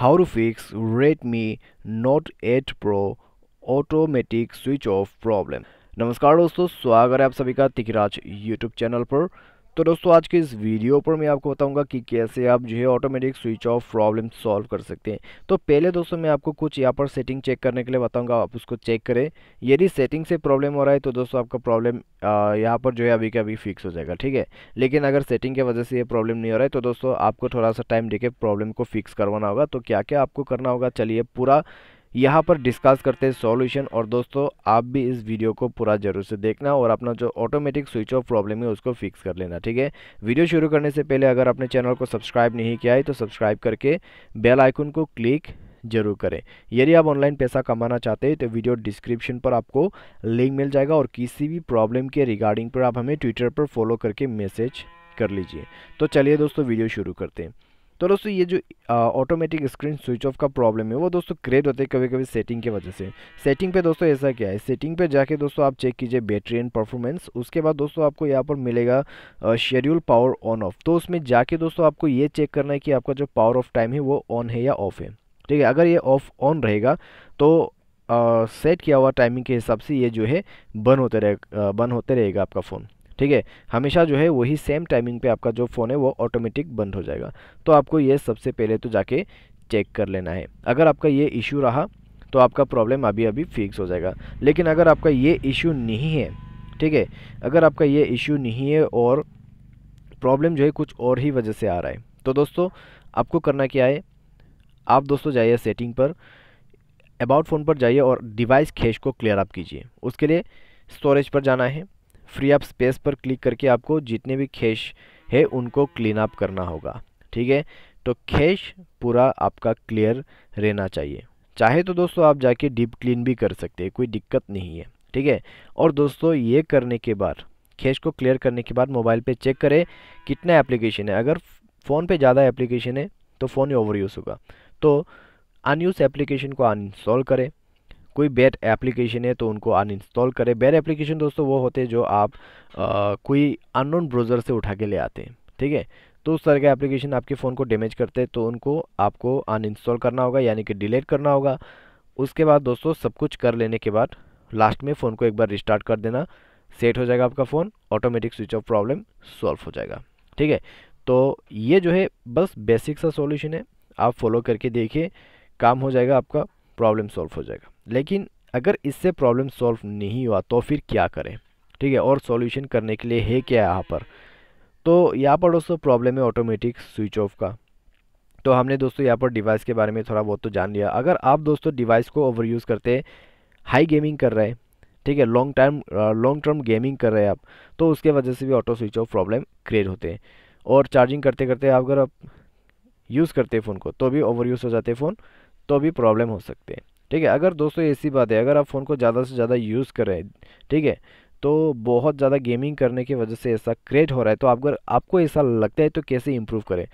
how to fix Redmi Note 8 Pro automatic switch off problem नमस्कार दोस्तों, स्वागत है आप सभी का तिकराज यूट्यूब चैनल पर। तो दोस्तों, आज के इस वीडियो पर मैं आपको बताऊँगा कि कैसे आप जो है automatic switch off problem solve कर सकते हैं। तो पहले दोस्तों, मैं आपको कुछ यहाँ पर सेटिंग चेक करने के लिए बताऊँगा, आप उसको चेक करें। यदि सेटिंग से प्रॉब्लम हो रहा है तो दोस्तों, आपका प्रॉब्लम यहाँ पर जो है अभी का अभी फिक्स हो जाएगा, ठीक है? लेकिन अगर सेटिंग की वजह से ये प्रॉब्लम नहीं हो रहा है तो दोस्तों, आपको थोड़ा सा टाइम देके प्रॉब्लम को फिक्स करवाना होगा। तो क्या क्या आपको करना होगा, चलिए पूरा यहाँ पर डिस्कस करते हैं सॉल्यूशन और दोस्तों, आप भी इस वीडियो को पूरा ज़रूर से देखना और अपना जो ऑटोमेटिक स्विच ऑफ़ प्रॉब्लम है उसको फिक्स कर लेना, ठीक है? वीडियो शुरू करने से पहले अगर आपने चैनल को सब्सक्राइब नहीं किया है तो सब्सक्राइब करके बेल आइकन को क्लिक ज़रूर करें। यदि आप ऑनलाइन पैसा कमाना चाहते हैं तो वीडियो डिस्क्रिप्शन पर आपको लिंक मिल जाएगा और किसी भी प्रॉब्लम के रिगार्डिंग पर आप हमें ट्विटर पर फॉलो करके मैसेज कर लीजिए। तो चलिए दोस्तों वीडियो शुरू करते हैं। तो दोस्तों, ये जो ऑटोमेटिक स्क्रीन स्विच ऑफ़ का प्रॉब्लम है, वो दोस्तों क्रिएट होते हैं कभी कभी सेटिंग की वजह से। सेटिंग पे दोस्तों ऐसा क्या है? सेटिंग पे जाके दोस्तों आप चेक कीजिए बैटरी एंड परफॉर्मेंस उसके बाद दोस्तों आपको यहाँ पर मिलेगा शेड्यूल पावर ऑन ऑफ़ तो उसमें जाके दोस्तों आपको ये चेक करना है कि आपका जो पावर ऑफ़ टाइम है, वो ऑन है या ऑफ़ है। ठीक है, अगर ये ऑफ़ ऑन रहेगा तो सेट किया हुआ टाइमिंग के हिसाब से ये जो है, बंद होते रहे बंद होते रहेगा आपका फ़ोन ठीक है? हमेशा जो है वही सेम टाइमिंग पे आपका जो फ़ोन है वो ऑटोमेटिक बंद हो जाएगा। तो आपको ये सबसे पहले तो जाके चेक कर लेना है। अगर आपका ये इशू रहा तो आपका प्रॉब्लम अभी अभी फिक्स हो जाएगा। लेकिन अगर आपका ये इशू नहीं है, ठीक है? अगर आपका ये इशू नहीं है और प्रॉब्लम जो है कुछ और ही वजह से आ रहा है तो दोस्तों, आपको करना क्या है? आप दोस्तों जाइए सेटिंग पर अबाउट फ़ोन पर जाइए और डिवाइस कैश को क्लियर अप कीजिए। उसके लिए स्टोरेज पर जाना है। फ्री अप स्पेस पर क्लिक करके आपको जितने भी खेश है, उनको क्लीन अप करना होगा। ठीक है? तो खेश पूरा आपका क्लियर रहना चाहिए। चाहे तो दोस्तों आप जाके डीप क्लीन भी कर सकते हैं, कोई दिक्कत नहीं है। ठीक है? और दोस्तों ये करने के बाद खेश को क्लियर करने के बाद मोबाइल पे चेक करें, कितना एप्लीकेशन है। अगर फ़ोन पे ज़्यादा एप्लीकेशन है तो फ़ोन ही ओवर यूज़ होगा। तो अनयूज एप्लीकेशन को अनइंस्टॉल करें। कोई बैड एप्लीकेशन है तो उनको अनइंस्टॉल करें। बैड एप्लीकेशन दोस्तों वो होते हैं जो आप आ, कोई अननोन ब्राउज़र से उठा के ले आते हैं ठीक है? तो उस तरह के एप्लीकेशन आपके फ़ोन को डैमेज करते हैं तो उनको आपको अनइंस्टॉल करना होगा यानी कि डिलीट करना होगा। उसके बाद दोस्तों सब कुछ कर लेने के बाद लास्ट में फ़ोन को एक बार रिस्टार्ट कर देना सेट हो जाएगा आपका phone automatic switch off problem solve हो जाएगा ठीक है? तो ये जो है बस बेसिक सा सॉल्यूशन है आप फॉलो करके देखिए काम हो जाएगा आपका प्रॉब्लम सॉल्व हो जाएगा। लेकिन अगर इससे प्रॉब्लम सॉल्व नहीं हुआ तो फिर क्या करें? ठीक है, और सॉल्यूशन करने के लिए है क्या यहाँ पर? तो यहाँ पर दोस्तों प्रॉब्लम है ऑटोमेटिक स्विच ऑफ़ का। तो हमने दोस्तों यहाँ पर डिवाइस के बारे में थोड़ा बहुत तो जान लिया। अगर आप दोस्तों डिवाइस को ओवर यूज़ करते हाई गेमिंग कर रहे हैं, ठीक है long time long term gaming कर रहे हैं आप तो उसके वजह से भी auto switch off problem create होते हैं। और चार्जिंग करते करते आप अगर आप यूज़ करते हैं फ़ोन को तो भी ओवर यूज़ हो जाते हैं फ़ोन तो भी प्रॉब्लम हो सकते हैं। ठीक है, अगर दोस्तों ऐसी बात है, अगर आप फ़ोन को ज़्यादा से ज़्यादा यूज़ कर, ठीक है तो बहुत ज़्यादा गेमिंग करने की वजह से ऐसा क्रिएट हो रहा है तो अगर आपको ऐसा लगता है तो कैसे इम्प्रूव करें?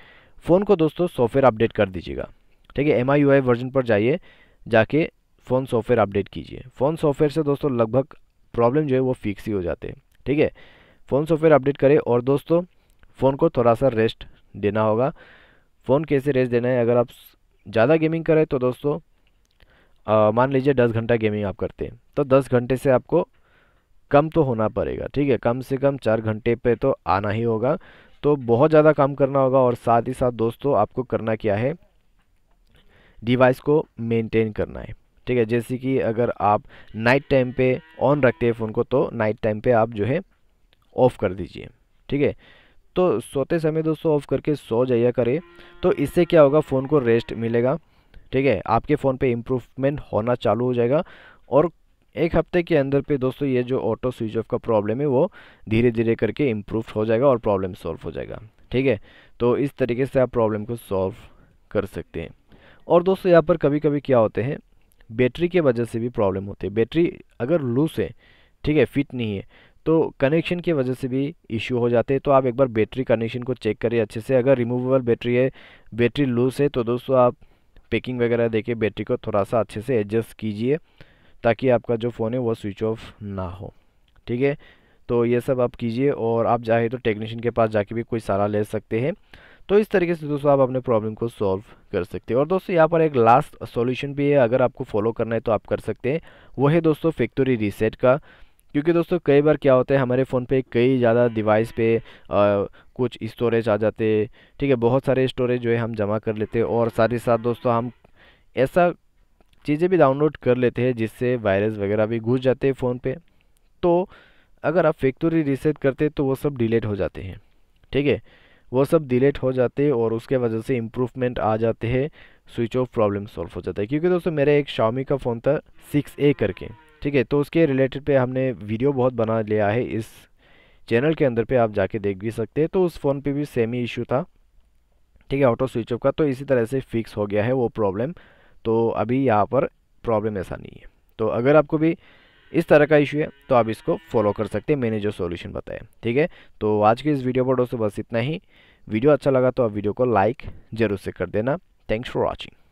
फ़ोन को दोस्तों सॉफ्टवेयर अपडेट कर दीजिएगा, ठीक है एम आई वर्जन पर जाइए, जाके फ़ोन सॉफ्टवेयर अपडेट कीजिए, फ़ोन सॉफ्टवेयर से दोस्तों लगभग प्रॉब्लम जो है वो फिक्स ही हो जाते हैं, ठीक है, फ़ोन सॉफ्टवेयर अपडेट करें और दोस्तों फ़ोन को थोड़ा सा रेस्ट देना होगा, फ़ोन कैसे रेस्ट देना है, अगर आप ज़्यादा गेमिंग करें तो दोस्तों मान लीजिए दस घंटा गेमिंग आप करते हैं तो दस घंटे से आपको कम तो होना पड़ेगा, ठीक है? कम से कम चार घंटे पे तो आना ही होगा तो बहुत ज़्यादा काम करना होगा और साथ ही साथ दोस्तों आपको करना क्या है? डिवाइस को मेंटेन करना है, ठीक है? जैसे कि अगर आप नाइट टाइम पे ऑन रखते हैं फ़ोन को तो नाइट टाइम पे आप जो है ऑफ़ कर दीजिए, ठीक है? तो सोते समय दोस्तों ऑफ़ करके सो जाइए करें तो इससे क्या होगा? फ़ोन को रेस्ट मिलेगा ठीक है? आपके फ़ोन पे इम्प्रूवमेंट होना चालू हो जाएगा और एक हफ़्ते के अंदर पे दोस्तों ये जो ऑटो स्विच ऑफ़ का प्रॉब्लम है वो धीरे धीरे करके इम्प्रूव हो जाएगा और प्रॉब्लम सॉल्व हो जाएगा। ठीक है? तो इस तरीके से आप प्रॉब्लम को सॉल्व कर सकते हैं। और दोस्तों यहाँ पर कभी कभी क्या होते हैं? बैटरी के वजह से भी प्रॉब्लम होती है। बैटरी अगर लूज है, ठीक है फिट नहीं है तो कनेक्शन की वजह से भी इशू हो जाते हैं। तो आप एक बार बैटरी कनेक्शन को चेक करिए अच्छे से। अगर रिमूवेबल बैटरी है, बैटरी लूज है तो दोस्तों आप पैकिंग वगैरह देके बैटरी को थोड़ा सा अच्छे से एडजस्ट कीजिए, ताकि आपका जो फ़ोन है वो स्विच ऑफ़ ना हो। ठीक है? तो ये सब आप कीजिए और आप चाहे तो टेक्नीशियन के पास जाके भी कोई सलाह ले सकते हैं। तो इस तरीके से दोस्तों आप अपने प्रॉब्लम को सॉल्व कर सकते हैं। और दोस्तों यहाँ पर एक लास्ट सॉल्यूशन भी है, अगर आपको फॉलो करना है तो आप कर सकते हैं। वो है दोस्तों फैक्ट्री रीसेट का। क्योंकि दोस्तों कई बार क्या होता है हमारे फ़ोन पे कई ज़्यादा डिवाइस पे आ, कुछ स्टोरेज आ जाते ठीक है बहुत सारे स्टोरेज जो है हम जमा कर लेते हैं और साथ ही साथ दोस्तों हम ऐसा चीज़ें भी डाउनलोड कर लेते हैं जिससे वायरस वगैरह भी घुस जाते हैं फ़ोन पे। तो अगर आप फैक्ट्री रीसेट करते तो वो सब डिलीट हो जाते हैं ठीक है वो सब डिलीट हो जाते हैं और उसके वजह से इम्प्रूवमेंट आ जाते हैं स्विच ऑफ़ प्रॉब्लम सॉल्व हो जाता है। क्योंकि दोस्तों मेरा एक शामी का फ़ोन था सिक्स ए करके ठीक है तो उसके रिलेटेड पे हमने वीडियो बहुत बना लिया है, इस चैनल के अंदर पे आप जाके देख भी सकते हैं। तो उस फ़ोन पे भी सेम ही इशू था, ठीक है ऑटो स्विच ऑफ़ का। तो इसी तरह से फिक्स हो गया है वो प्रॉब्लम तो अभी यहाँ पर प्रॉब्लम ऐसा नहीं है। तो अगर आपको भी इस तरह का इशू है तो आप इसको फॉलो कर सकते हैं, मैंने जो सॉल्यूशन बताया, ठीक है। तो आज के इस वीडियो पर दोस्तों बस इतना ही। वीडियो अच्छा लगा तो आप वीडियो को लाइक ज़रूर से कर देना। Thanks for watching